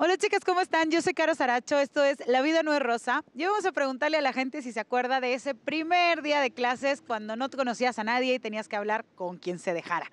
Hola chicas, ¿cómo están? Yo soy Caro Saracho, esto es La vida no es rosa. Y vamos a preguntarle a la gente si se acuerda de ese primer día de clases cuando no conocías a nadie y tenías que hablar con quien se dejara.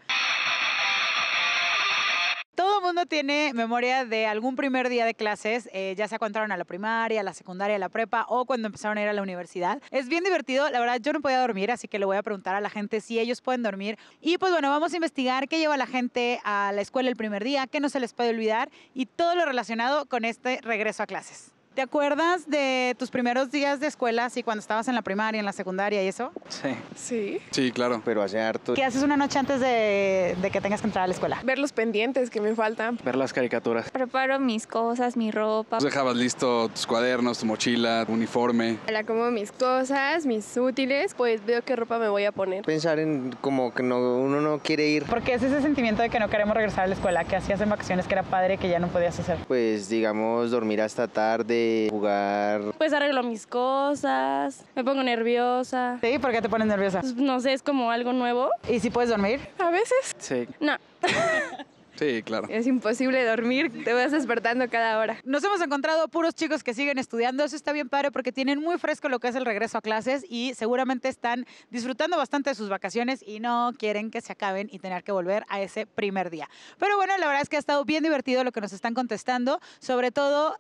Mundo tiene memoria de algún primer día de clases, eh, ya sea cuando a la primaria, a la secundaria, a la prepa o cuando empezaron a ir a la universidad. Es bien divertido, la verdad yo no podía dormir, así que le voy a preguntar a la gente si ellos pueden dormir. Y pues bueno, vamos a investigar qué lleva la gente a la escuela el primer día, qué no se les puede olvidar y todo lo relacionado con este regreso a clases. ¿Te acuerdas de tus primeros días de escuela, así cuando estabas en la primaria, en la secundaria y eso? Sí. Sí. Sí, claro. pero hace harto. ¿Qué haces una noche antes de, de que tengas que entrar a la escuela? Ver los pendientes que me faltan. Ver las caricaturas. Preparo mis cosas, mi ropa. Dejabas listo tus cuadernos, tu mochila, tu uniforme. La como mis cosas, mis útiles, pues veo qué ropa me voy a poner. Pensar en como que no, uno no quiere ir, Porque es ese sentimiento de que no queremos regresar a la escuela, que hacías en vacaciones que era padre que ya no podías hacer. pues digamos dormir hasta tarde, jugar. Pues arreglo mis cosas, me pongo nerviosa. Sí, ¿por qué te pones nerviosa? Pues, No sé, es como algo nuevo. ¿Y si puedes dormir? A veces Sí. No, Sí, claro. es imposible dormir, te vas despertando cada hora. Nos hemos encontrado puros chicos que siguen estudiando. Eso está bien padre porque tienen muy fresco lo que es el regreso a clases y seguramente están disfrutando bastante de sus vacaciones y no quieren que se acaben y tener que volver a ese primer día. Pero bueno, la verdad es que ha estado bien divertido lo que nos están contestando. Sobre todo,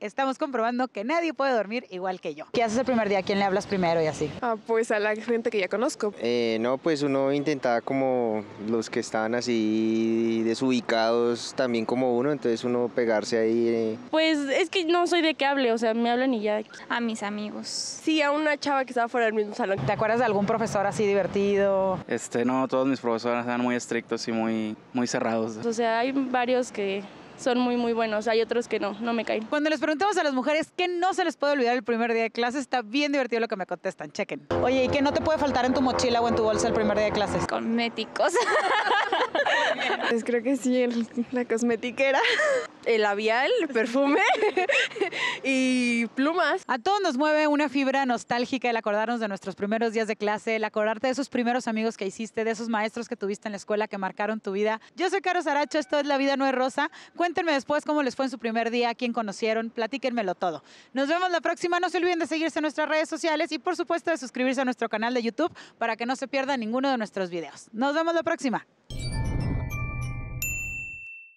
estamos comprobando que nadie puede dormir igual que yo. ¿Qué haces el primer día? ¿A quién le hablas primero y así? Ah, pues a la gente que ya conozco. Eh, no, pues uno intentaba como los que estaban así desubicados también como uno, entonces uno pegarse ahí. eh, pues es que no soy de que hable, o sea, me hablan y ya. A mis amigos. Sí, a una chava que estaba fuera del mismo salón. ¿Te acuerdas de algún profesor así divertido? Este, no, todos mis profesores eran muy estrictos y muy, muy cerrados. O sea, hay varios que son muy, muy buenos, hay otros que no, no me caen. Cuando les preguntamos a las mujeres qué no se les puede olvidar el primer día de clases, está bien divertido lo que me contestan. Chequen. Oye, ¿y qué no te puede faltar en tu mochila o en tu bolsa el primer día de clases? Cosméticos. Pues creo que sí, el- la cosmetiquera, el labial, el perfume y plumas. A todos nos mueve una fibra nostálgica el acordarnos de nuestros primeros días de clase, el acordarte de esos primeros amigos que hiciste, de esos maestros que tuviste en la escuela que marcaron tu vida. Yo soy Caro Saracho, esto es La Vida No es Rosa. Cuéntenme después cómo les fue en su primer día, quién conocieron, platíquenmelo todo. Nos vemos la próxima, no se olviden de seguirse en nuestras redes sociales y por supuesto de suscribirse a nuestro canal de YouTube para que no se pierdan ninguno de nuestros videos. Nos vemos la próxima.